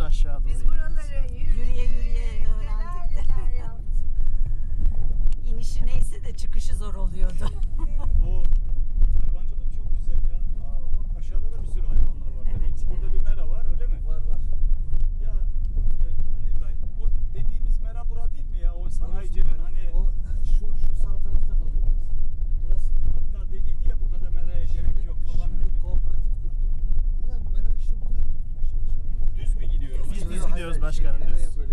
aşağı doğru. Biz buraları. Yürüye yürüye Neler öğrendik de. İnişi neyse de çıkışı zor oluyordu. Bu Başkanımız.